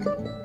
Mm-hmm.